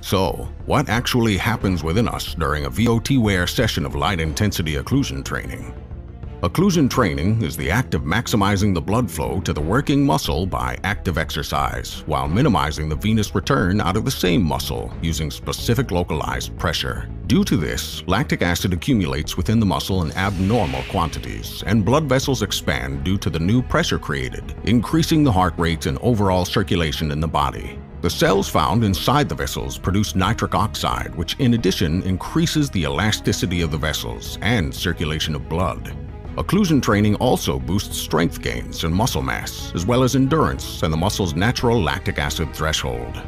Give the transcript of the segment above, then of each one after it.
So, what actually happens within us during a VOTwear session of light intensity occlusion training? Occlusion training is the act of maximizing the blood flow to the working muscle by active exercise, while minimizing the venous return out of the same muscle using specific localized pressure. Due to this, lactic acid accumulates within the muscle in abnormal quantities, and blood vessels expand due to the new pressure created, increasing the heart rate and overall circulation in the body. The cells found inside the vessels produce nitric oxide, which in addition increases the elasticity of the vessels and circulation of blood. Occlusion training also boosts strength gains and muscle mass, as well as endurance and the muscle's natural lactic acid threshold.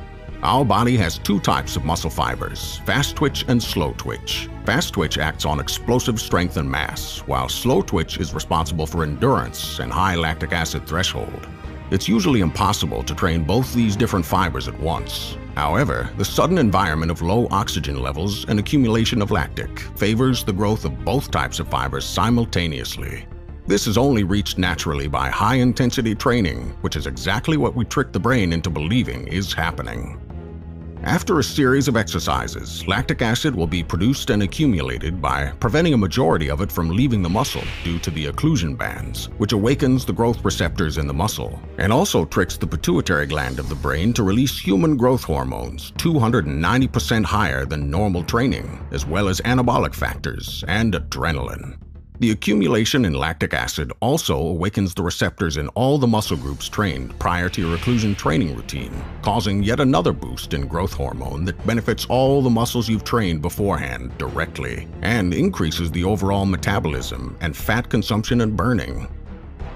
Our body has two types of muscle fibers, fast twitch and slow twitch. Fast twitch acts on explosive strength and mass, while slow twitch is responsible for endurance and high lactic acid threshold. It's usually impossible to train both these different fibers at once. However, the sudden environment of low oxygen levels and accumulation of lactic favors the growth of both types of fibers simultaneously. This is only reached naturally by high-intensity training, which is exactly what we trick the brain into believing is happening. After a series of exercises, lactic acid will be produced and accumulated by preventing a majority of it from leaving the muscle due to the occlusion bands, which awakens the growth receptors in the muscle, and also tricks the pituitary gland of the brain to release human growth hormones 290% higher than normal training, as well as anabolic factors and adrenaline. The accumulation in lactic acid also awakens the receptors in all the muscle groups trained prior to your occlusion training routine, causing yet another boost in growth hormone that benefits all the muscles you've trained beforehand directly and increases the overall metabolism and fat consumption and burning.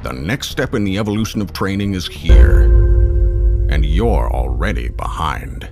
The next step in the evolution of training is here, and you're already behind.